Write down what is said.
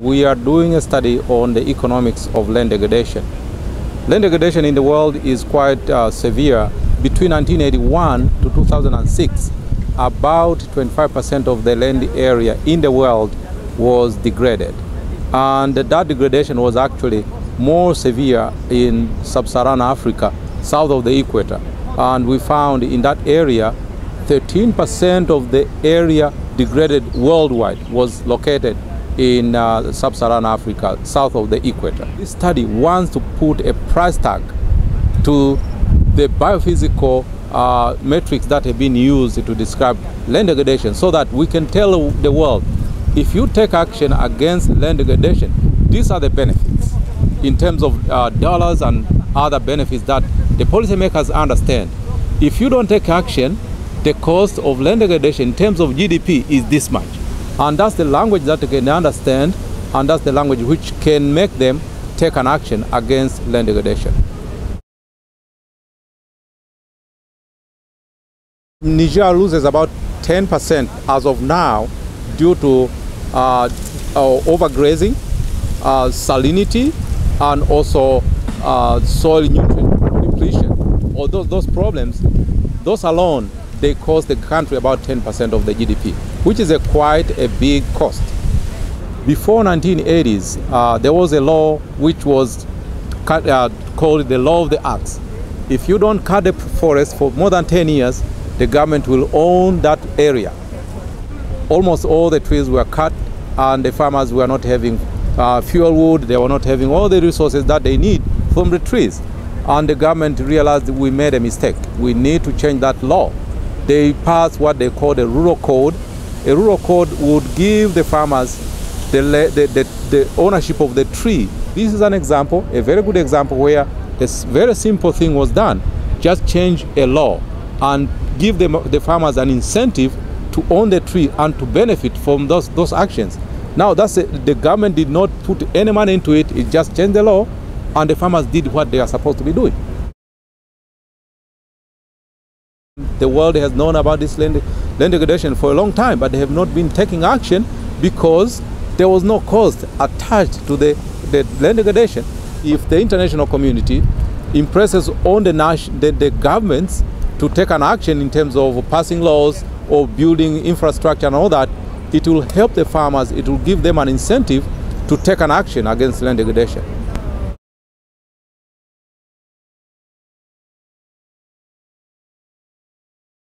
We are doing a study on the economics of land degradation. Land degradation in the world is quite uh, severe. Between 1981 to 2006, about 25% of the land area in the world was degraded. And that degradation was actually more severe in sub-Saharan Africa, south of the equator. And we found in that area, 13% of the area degraded worldwide was located in uh, sub-Saharan Africa, south of the equator. This study wants to put a price tag to the biophysical uh, metrics that have been used to describe land degradation so that we can tell the world, if you take action against land degradation, these are the benefits in terms of uh, dollars and other benefits that the policymakers understand. If you don't take action, the cost of land degradation in terms of GDP is this much. And that's the language that they can understand, and that's the language which can make them take an action against land degradation. Niger loses about 10% as of now due to uh, uh, overgrazing, uh, salinity, and also uh, soil nutrient depletion. Although those problems, those alone, they cost the country about 10% of the GDP, which is a quite a big cost. Before 1980s, uh, there was a law which was cut, uh, called the law of the axe. If you don't cut the forest for more than 10 years, the government will own that area. Almost all the trees were cut and the farmers were not having uh, fuel wood, they were not having all the resources that they need from the trees. And the government realized we made a mistake. We need to change that law. They passed what they call a rural code. A rural code would give the farmers the, the, the, the ownership of the tree. This is an example, a very good example where a very simple thing was done. Just change a law and give them, the farmers an incentive to own the tree and to benefit from those, those actions. Now, that's a, the government did not put any money into it, it just changed the law, and the farmers did what they are supposed to be doing. The world has known about this land, land degradation for a long time, but they have not been taking action because there was no cost attached to the, the land degradation. If the international community impresses on the, the, the governments to take an action in terms of passing laws or building infrastructure and all that, it will help the farmers, it will give them an incentive to take an action against land degradation.